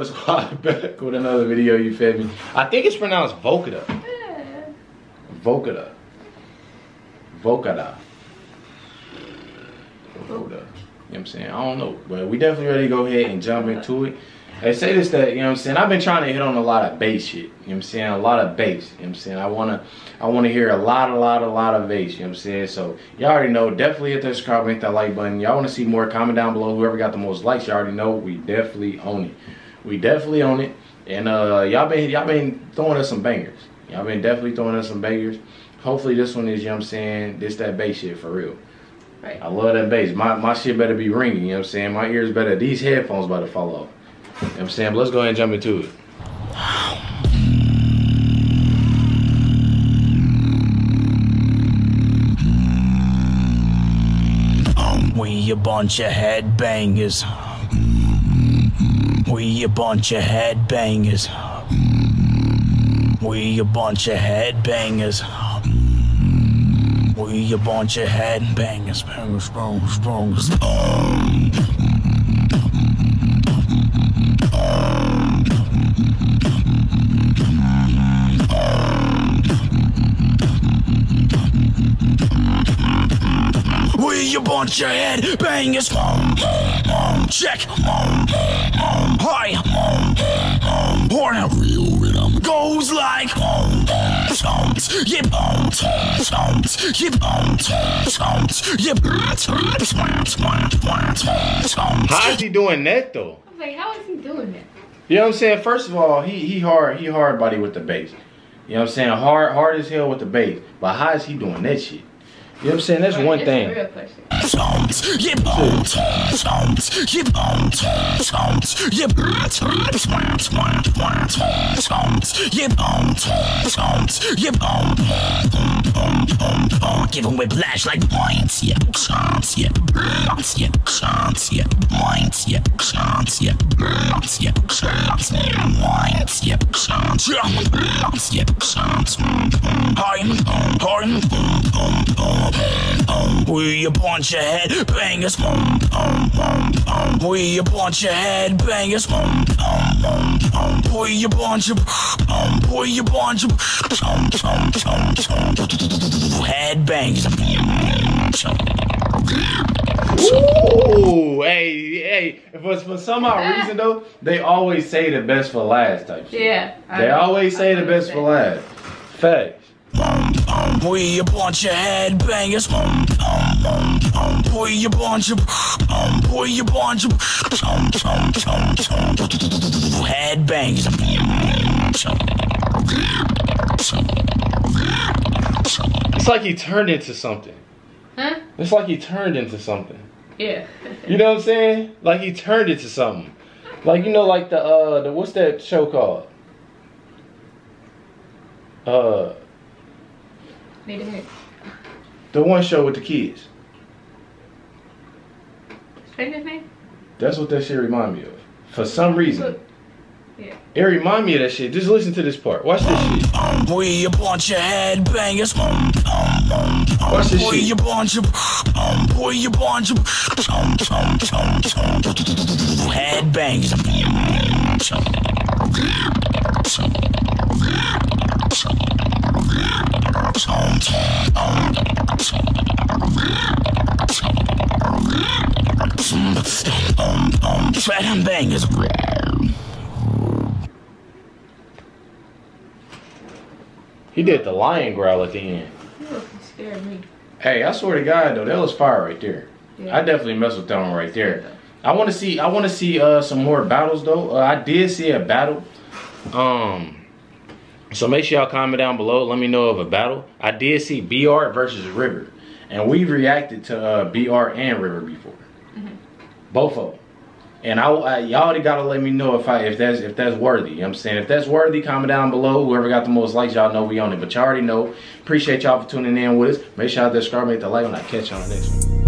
Back with another video, you feel me? I think it's pronounced Volcada. Yeah. Volcada. Volcada. Volcada. You know what I'm saying? I don't know. But we definitely ready to go ahead and jump into it. They say this that, you know what I'm saying? I've been trying to hit on a lot of bass shit. You know what I'm saying? A lot of bass. You know what I'm saying? I wanna I wanna hear a lot, a lot, a lot of bass, you know what I'm saying? So y'all already know, definitely hit that subscribe, hit that like button. Y'all wanna see more, comment down below. Whoever got the most likes, y'all already know we definitely own it. We definitely own it. And uh y'all been y'all been throwing us some bangers. Y'all been definitely throwing us some bangers. Hopefully this one is, you know what I'm saying, this that bass shit for real. Right. I love that bass. My my shit better be ringing, you know what I'm saying? My ears better these headphones about to fall off. You know what I'm saying? But let's go ahead and jump into it. We a bunch of headbangers. We a bunch of headbangers. We a bunch of headbangers. We a bunch of headbangers. Bangers, bangers, bangers. We a bunch of headbangers. Check. Hi. Horn real rhythm goes like. Yep. Yep. How is he doing that though? I was like, how is he doing that? You know what I'm saying? First of all, he he hard he hard body with the bass. You know what I'm saying? Hard hard as hell with the bass. But how is he doing that shit? You know what I'm saying? That's one thing. Give him whiplash like points, yeah, chance, yeah, blunts, yeah, chance, yeah, points, yeah, chance, yeah, blunts, yeah, chance, points, yeah, chance, yeah, blunts, yeah, chance, I'm, I'm, we a bunch of headbangers. We a bunch of headbangers. We a bunch of. We a bunch of. Headbangers. Ooh, hey, hey. For, for some odd reason though, they always say the best for last type shit. Yeah. They know. always say I the best for last. Facts. We a bunch of headbangers. We a bunch of. We a bunch of. Headbangers. It's like he turned into something. Huh? It's like he turned into something. Yeah. You know what I'm saying? Like he turned into something. Like you know, like the uh, the what's that show called? Uh, Need a hint. the one show with the kids. Stranger Things? That's what that shit remind me of. For some reason, Look. Yeah. it remind me of that shit. Just listen to this part. Watch this shit. We a bunch of headbangers. Watch this We a shit. bunch of. We a bunch of. Headbangers. Headbangers. He did the lion growl at the end. You scared me. Hey, I swear to God though, that was fire right there. Yeah. I definitely mess with that one right there. I want to see. I want to see uh, some more battles though. Uh, I did see a battle. Um. So make sure y'all comment down below. Let me know of a battle. I did see BR versus River, and we reacted to uh, BR and River before, both of them. And I, I y'all already gotta let me know if I if that's if that's worthy. You know what I'm saying if that's worthy, comment down below. Whoever got the most likes, y'all know we on it. But y'all already know. Appreciate y'all for tuning in with us. Make sure y'all subscribe, make the like, and I catch y'all next one.